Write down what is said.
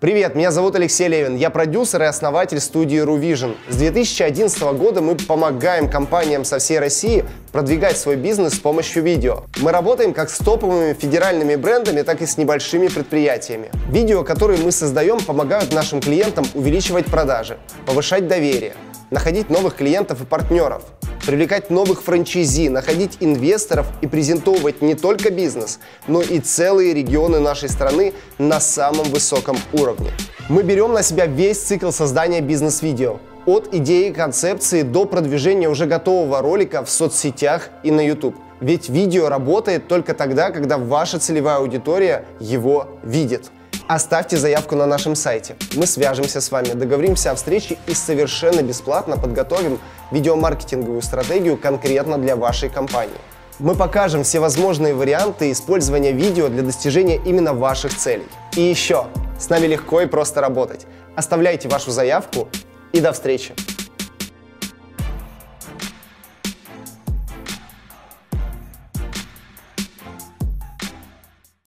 Привет, меня зовут Алексей Левин, я продюсер и основатель студии RuVision. С 2011 года мы помогаем компаниям со всей России продвигать свой бизнес с помощью видео. Мы работаем как с топовыми федеральными брендами, так и с небольшими предприятиями. Видео, которые мы создаем, помогают нашим клиентам увеличивать продажи, повышать доверие, находить новых клиентов и партнеров, привлекать новых франчайзи, находить инвесторов и презентовывать не только бизнес, но и целые регионы нашей страны на самом высоком уровне. Мы берем на себя весь цикл создания бизнес-видео. От идеи концепции до продвижения уже готового ролика в соцсетях и на YouTube. Ведь видео работает только тогда, когда ваша целевая аудитория его видит. Оставьте заявку на нашем сайте. Мы свяжемся с вами, договоримся о встрече и совершенно бесплатно подготовим видеомаркетинговую стратегию конкретно для вашей компании. Мы покажем все возможные варианты использования видео для достижения именно ваших целей. И еще, с нами легко и просто работать. Оставляйте вашу заявку и до встречи!